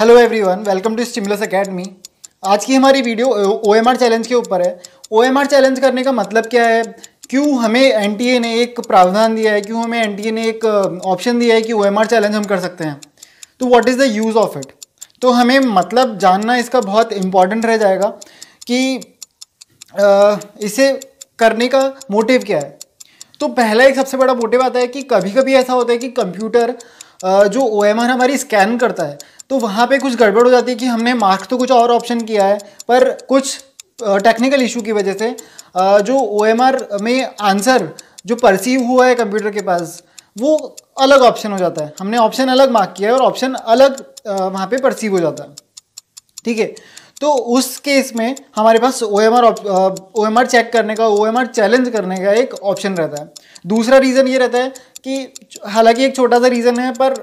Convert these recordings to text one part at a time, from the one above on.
Hello everyone welcome to Stimulus Academy आज की हमारी video O M R challenge के ऊपर है। ओ एम आर चैलेंज करने का मतलब क्या है? क्यों हमें एन टी ए ने एक प्रावधान दिया है? क्यों हमें एन टी ए ने एक ऑप्शन दिया है कि ओ एम आर चैलेंज हम कर सकते हैं? तो what is the use of it तो हमें मतलब जानना इसका बहुत इंपॉर्टेंट रह जाएगा कि आ, इसे करने का मोटिव क्या है? तो पहला एक सबसे बड़ा मोटिव आता है कि कभी कभी ऐसा होता है कि कंप्यूटर जो ओ एम आर हमारी स्कैन करता है तो वहाँ पे कुछ गड़बड़ हो जाती है कि हमने मार्क्स तो कुछ और ऑप्शन किया है, पर कुछ टेक्निकल इशू की वजह से जो ओएमआर में आंसर जो परसीव हुआ है कंप्यूटर के पास, वो अलग ऑप्शन हो जाता है। हमने ऑप्शन अलग मार्क किया है और ऑप्शन अलग वहाँ पे परसीव हो जाता है। ठीक है? तो उस केस में हमारे पास O M R O M R check करने का ओ एम आर चैलेंज करने का एक ऑप्शन रहता है। दूसरा रीज़न ये रहता है कि हालाँकि एक छोटा सा रीज़न है पर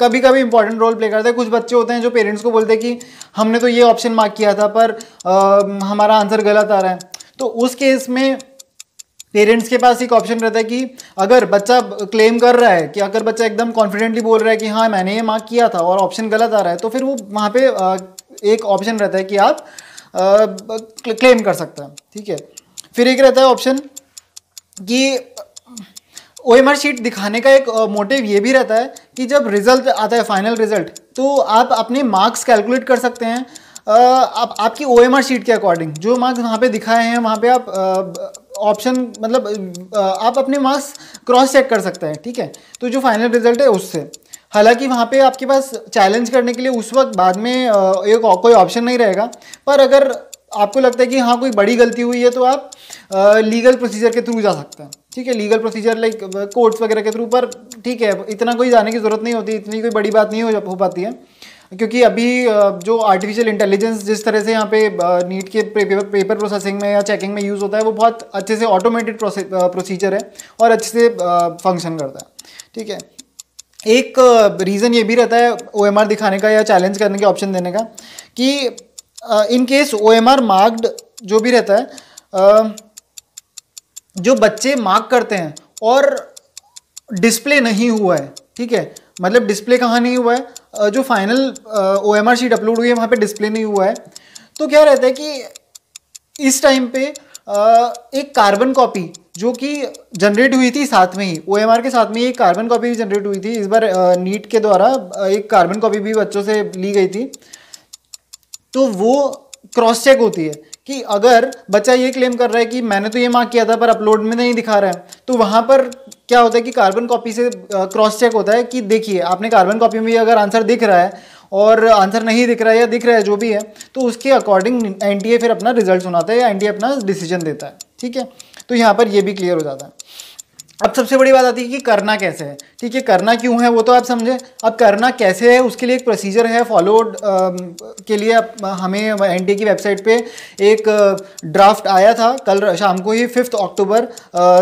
कभी कभी इंपॉर्टेंट रोल प्ले करता है। कुछ बच्चे होते हैं जो पेरेंट्स को बोलते हैं कि हमने तो ये ऑप्शन मार्क किया था पर आ, हमारा आंसर गलत आ रहा है। तो उस केस में पेरेंट्स के पास एक ऑप्शन रहता है कि अगर बच्चा क्लेम कर रहा है कि अगर बच्चा एकदम कॉन्फिडेंटली बोल रहा है कि हाँ मैंने ये मार्क किया था और ऑप्शन गलत आ रहा है तो फिर वो वहाँ पे एक ऑप्शन रहता है कि आप क्लेम कर सकते हैं। ठीक है? फिर एक रहता है ऑप्शन कि ओ एम आर शीट दिखाने का एक मोटिव ये भी रहता है कि जब रिज़ल्ट आता है फाइनल रिज़ल्ट तो आप अपने मार्क्स कैलकुलेट कर सकते हैं। आप, आपकी ओ एम आर शीट के अकॉर्डिंग जो मार्क्स वहाँ पे दिखाए हैं, वहाँ पे आप ऑप्शन मतलब आप अपने मार्क्स क्रॉस चेक कर सकते हैं, ठीक है? तो जो फाइनल रिज़ल्ट है, उससे। हालाँकि वहाँ पे आपके पास चैलेंज करने के लिए उस वक्त बाद में एक कोई ऑप्शन नहीं रहेगा, पर अगर आपको लगता है कि हाँ कोई बड़ी गलती हुई है तो आप लीगल प्रोसीजर के थ्रू जा सकते हैं। ठीक है लीगल प्रोसीजर लाइक कोर्ट्स वगैरह के थ्रू पर ठीक है इतना कोई जाने की ज़रूरत नहीं होती इतनी कोई बड़ी बात नहीं हो, हो पाती है। क्योंकि अभी जो आर्टिफिशियल इंटेलिजेंस जिस तरह से यहाँ पे नीट के पेपर पेपर प्रोसेसिंग में या चेकिंग में यूज़ होता है वो बहुत अच्छे से ऑटोमेटेड प्रोसीजर है और अच्छे से फ़ंक्शन करता है। ठीक है एक रीज़न ये भी रहता है ओएमआर दिखाने का या चैलेंज करने के ऑप्शन देने का कि in case O M marked जो भी रहता है जो बच्चे मार्क करते हैं और डिस्प्ले नहीं हुआ है, ठीक है? मतलब डिस्प्ले कहाँ नहीं हुआ है? जो final O M R sheet upload हुई है, वहाँ पे डिस्प्ले नहीं हुआ है। तो क्या रहता है कि इस टाइम पे एक कार्बन कॉपी जो कि जनरेट हुई थी साथ में ही ओ के साथ में एक कार्बन कॉपी भी जनरेट हुई थी। इस बार नीट के द्वारा एक कार्बन कॉपी भी बच्चों से ली गई थी। तो वो क्रॉस चेक होती है। कि अगर बच्चा ये क्लेम कर रहा है कि मैंने तो ये मार्क किया था, पर अपलोड में नहीं दिखा रहा है तो वहाँ पर क्या होता है कि कार्बन कॉपी से क्रॉस चेक होता है कि देखिए, आपने कार्बन कॉपी में अगर आंसर दिख रहा है और आंसर नहीं दिख रहा है या दिख रहा है, जो भी है तो उसके अकॉर्डिंग एन फिर अपना रिज़ल्ट सुनाता है या एन अपना डिसीज़न देता है, ठीक है? तो यहाँ पर यह भी क्लियर हो जाता है। अब सबसे बड़ी बात आती है कि करना कैसे है? ठीक है, करना क्यों है वो तो आप समझे। अब करना कैसे है उसके लिए एक प्रोसीजर है फॉलोड के लिए हमें एन की वेबसाइट पे एक ड्राफ्ट आया था कल शाम को ही फिफ्थ अक्टूबर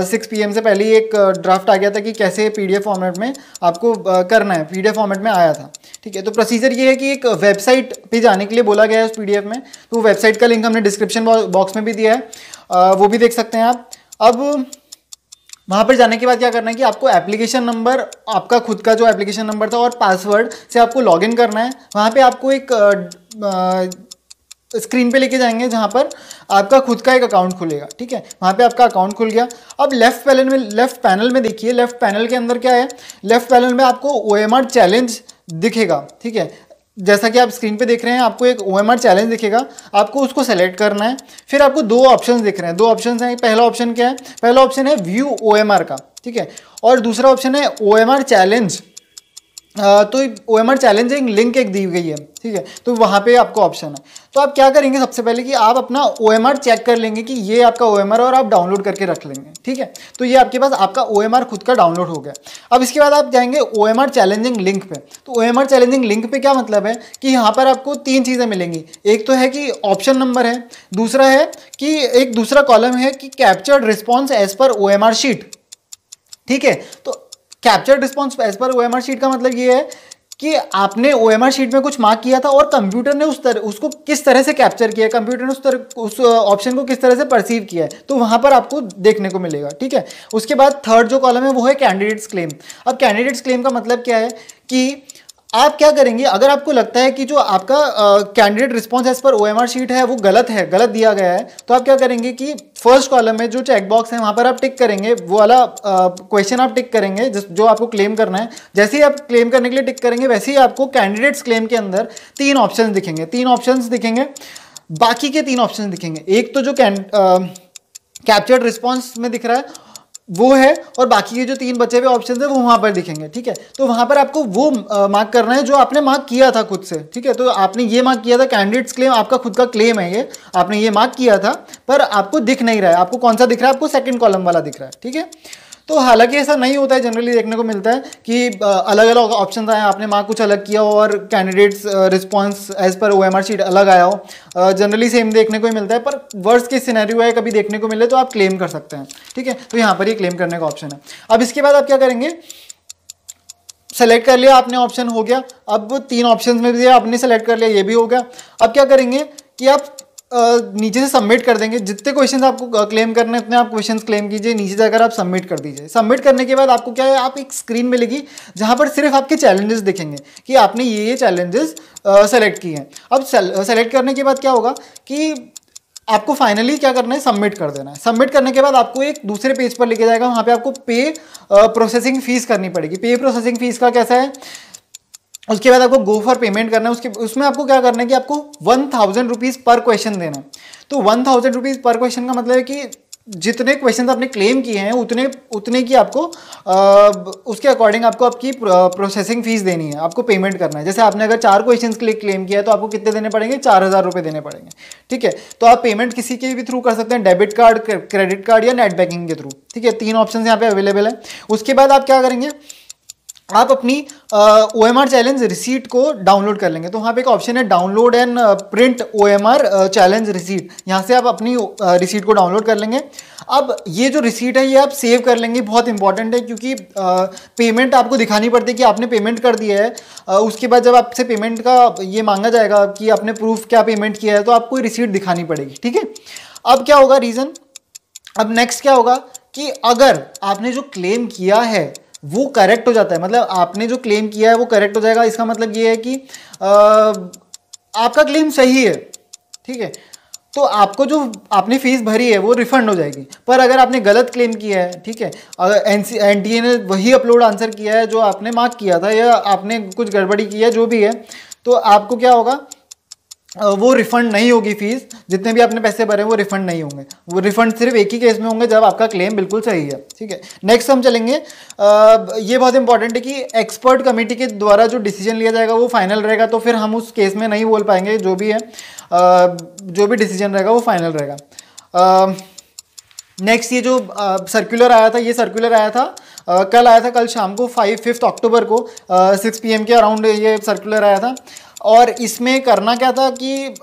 सिक्स पी से पहले ही एक ड्राफ्ट आ गया था कि कैसे पीडीएफ फॉर्मेट में आपको करना है। पीडीएफ फॉर्मेट में आया था। ठीक है तो प्रोसीजर ये है कि एक वेबसाइट पे जाने के लिए बोला गया है उस पीडीएफ में। तो वेबसाइट का लिंक हमने डिस्क्रिप्शन बॉक्स में भी दिया है। वो भी देख सकते हैं आप। अब वहाँ पर जाने के बाद क्या करना है कि आपको एप्लीकेशन नंबर आपका खुद का जो एप्लीकेशन नंबर था और पासवर्ड से आपको लॉगिन करना है। वहाँ पे आपको एक स्क्रीन पे लेके जाएँगे जहाँ पर आपका खुद का एक अकाउंट खुलेगा, ठीक है? वहाँ पे आपका अकाउंट खुल गया। अब लेफ़्ट पैनल में लेफ़्ट पैनल में देखिए लेफ़्ट पैनल के अंदर क्या है? लेफ़्ट पैनल में आपको ओएमआर चैलेंज दिखेगा, ठीक है? जैसा कि आप स्क्रीन पे देख रहे हैं, आपको एक ओ चैलेंज दिखेगा। आपको उसको सेलेक्ट करना है। फिर आपको दो ऑप्शन दिख रहे हैं। दो ऑप्शन हैं। पहला ऑप्शन क्या है? पहला ऑप्शन है व्यू ओएमआर का, ठीक है? और दूसरा ऑप्शन है ओएमआर चैलेंज तो O M R challenging link एक दी गई है, ठीक है? तो वहाँ पे आपको ऑप्शन है। तो आप क्या करेंगे सबसे पहले कि आप अपना ओ एम आर चेक कर लेंगे कि ये आपका ओ एम आर और आप डाउनलोड करके रख लेंगे, ठीक है? तो ये आपके पास आपका ओ एम आर खुद का डाउनलोड हो गया। अब इसके बाद आप जाएँगे O M R challenging link पे। तो O M R challenging link पे क्या मतलब है कि यहाँ पर आपको तीन चीज़ें मिलेंगी। एक तो है कि ऑप्शन नंबर है, दूसरा है कि एक दूसरा कॉलम है कि कैप्चर्ड रिस्पॉन्स एज पर ओ एम आर शीट ठीक है? तो capture response as per OMR sheet का मतलब ये है कि आपने ओएमआर शीट में कुछ मार्क किया था और कंप्यूटर ने उस तरह उसको किस तरह से कैप्चर किया कंप्यूटर ने उस तरह उस ऑप्शन को किस तरह से परसीव किया है? तो वहाँ पर आपको देखने को मिलेगा, ठीक है? उसके बाद थर्ड जो कॉलम है, वो है कैंडिडेट्स क्लेम अब कैंडिडेट्स क्लेम का मतलब क्या है कि आप क्या करेंगे? अगर आपको लगता है कि जो आपका candidate response as per OMR sheet है, वो गलत है, गलत दिया गया है तो आप क्या करेंगे कि फ़र्स्ट कॉलम में जो चेक बॉक्स है, वहाँ पर आप टिक करेंगे, वो वाला क्वेश्चन आप टिक करेंगे, जिस, जो आपको क्लेम करना है। जैसे ही आप क्लेम करने के लिए टिक करेंगे, वैसे ही आपको कैंडिडेट्स क्लेम के अंदर तीन ऑप्शन दिखेंगे। तीन ऑप्शन दिखेंगे, बाकी के तीन ऑप्शन दिखेंगे। एक तो जो कैप्चर्ड रिस्पॉन्स में दिख रहा है वो है और बाकी के जो तीन बचे हुए ऑप्शन है, वो वहाँ पर दिखेंगे, ठीक है? तो वहाँ पर आपको वो मार्क करना है जो आपने मार्क किया था खुद से, ठीक है? तो आपने ये मार्क किया था कैंडिडेट्स क्लेम आपका खुद का क्लेम है ये, आपने ये मार्क किया था, पर आपको दिख नहीं रहा है। आपको कौन सा दिख रहा है? आपको सेकंड कॉलम वाला दिख रहा है, ठीक है? तो हालाँकि ऐसा नहीं होता है जनरली देखने को मिलता है कि अलग अलग ऑप्शन आए आपने मार्क कुछ अलग किया हो और candidates response as per OMR sheet अलग आया हो। जनरली सेम देखने को ही मिलता है, पर वर्ड्स के सिनेरियो है, कभी देखने को मिले तो आप क्लेम कर सकते हैं। ठीक है? तो यहाँ पर ही क्लेम करने का ऑप्शन है। अब इसके बाद आप क्या करेंगे? सेलेक्ट कर लिया, आपने ऑप्शन हो गया। अब तीन ऑप्शन में भी आपने सेलेक्ट कर लिया, ये भी हो गया। अब क्या करेंगे कि आप नीचे से सबमिट कर देंगे। जितने क्वेश्चन आपको क्लेम करने उतने आप क्वेश्चन क्लेम कीजिए। नीचे जाकर आप सबमिट कर दीजिए। सबमिट करने के बाद आपको क्या है, आप एक स्क्रीन मिलेगी, जहाँ पर सिर्फ़ आपके चैलेंजेस दिखेंगे कि आपने ये ये चैलेंजेस सेलेक्ट किए हैं। अब सेलेक्ट करने के बाद क्या होगा कि आपको फाइनली क्या करना है सबमिट कर देना है। सबमिट करने के बाद आपको एक दूसरे पेज पर लेके जाएगा। वहाँ पे आपको पे प्रोसेसिंग फ़ीस करनी पड़ेगी। पे प्रोसेसिंग फ़ीस का कैसा है? उसके बाद आपको गो फॉर पेमेंट करना है उसके उसमें आपको क्या करना है कि आपको one thousand rupees per question देना है। तो one thousand rupees per question का मतलब है कि जितने क्वेश्चन आपने क्लेम किए हैं उतने उतने की आपको आ, उसके अकॉर्डिंग आपको आपकी प्रोसेसिंग फ़ीस देनी है आपको पेमेंट करना है। जैसे आपने अगर चार क्वेश्चन के लिए क्लेम किया है तो आपको कितने देने पड़ेंगे? चार हज़ार रुपये देने पड़ेंगे। ठीक है? तो आप पेमेंट किसी के भी थ्रू कर सकते हैं डेबिट कार्ड क्रेडिट कार्ड या नेट बैंकिंग के थ्रू ठीक है? तीन ऑप्शन यहाँ पे अवेलेबल है। उसके बाद आप क्या करेंगे? आप अपनी O M R challenge receipt को डाउनलोड कर लेंगे। तो वहाँ पे एक ऑप्शन है download and print O M R challenge receipt यहाँ से आप अपनी रिसीट को डाउनलोड कर लेंगे। अब ये जो रिसीट है ये आप सेव कर लेंगे। बहुत इंपॉर्टेंट है क्योंकि पेमेंट आपको दिखानी पड़ती है कि आपने पेमेंट कर दिया है। आ, उसके बाद जब आपसे पेमेंट का ये मांगा जाएगा कि आपने प्रूफ क्या पेमेंट किया है तो आपको रिसीट दिखानी पड़ेगी ठीक है? अब क्या होगा रीज़न अब नेक्स्ट क्या होगा कि अगर आपने जो क्लेम किया है वो करेक्ट हो जाता है। मतलब आपने जो क्लेम किया है वो करेक्ट हो जाएगा। इसका मतलब ये है कि आ, आपका क्लेम सही है ठीक है? तो आपको जो आपने फ़ीस भरी है वो रिफंड हो जाएगी। पर अगर आपने गलत क्लेम किया है ठीक है? अगर N C N T A ने वही अपलोड आंसर किया है जो आपने मार्क किया था या आपने कुछ गड़बड़ी की है जो भी है तो आपको क्या होगा? वो रिफंड नहीं होगी फ़ीस जितने भी आपने पैसे भरे वो रिफंड नहीं होंगे। वो रिफंड सिर्फ़ एक ही केस में होंगे जब आपका क्लेम बिल्कुल सही है ठीक है? नेक्स्ट हम चलेंगे। आ, ये बहुत इंपॉर्टेंट है कि एक्सपर्ट कमेटी के द्वारा जो डिसीज़न लिया जाएगा वो फाइनल रहेगा तो फिर हम उस केस में नहीं बोल पाएँगे जो भी है आ, जो भी डिसीज़न रहेगा वो फाइनल रहेगा। नेक्स्ट ये जो सर्कुलर आया था ये सर्कुलर आया था आ, कल आया था कल शाम को फाइव फिफ्थ अक्टूबर को सिक्स पी के अराउंड ये सर्कुलर आया था। और इसमें करना क्या था कि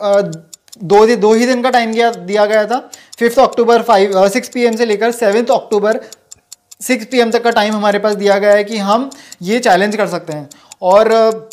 दो दिन दो ही दिन का टाइम दिया दिया गया था। Fifth October five six P से लेकर सेवन्थ अक्टूबर सिक्स पी तक का टाइम हमारे पास दिया गया है कि हम ये चैलेंज कर सकते हैं। और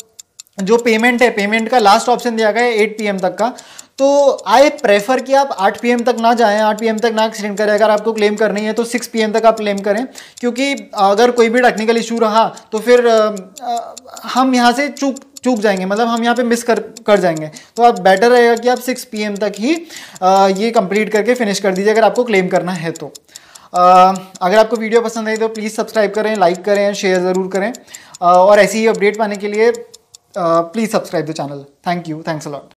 जो पेमेंट है पेमेंट का लास्ट ऑप्शन दिया गया है एट पी तक का। तो आई प्रेफर कि आप 8 पीएम तक ना जाएँ 8 पीएम तक ना एक्सटेंड करें। अगर आपको क्लेम करनी है तो 6 पीएम तक आप क्लेम करें। क्योंकि अगर कोई भी टेक्निकल इशू रहा तो फिर आ, आ, हम यहाँ से चूक चूक जाएँगे मतलब हम यहाँ पे मिस कर कर जाएँगे। तो आप बेटर रहेगा कि आप 6 पीएम तक ही आ, ये कंप्लीट करके फिनिश कर दीजिए अगर आपको क्लेम करना है तो। आ, अगर आपको वीडियो पसंद आई तो प्लीज़ सब्सक्राइब करें लाइक करें शेयर ज़रूर करें। आ, और ऐसी ही अपडेट पाने के लिए please subscribe the channel thank you thanks a lot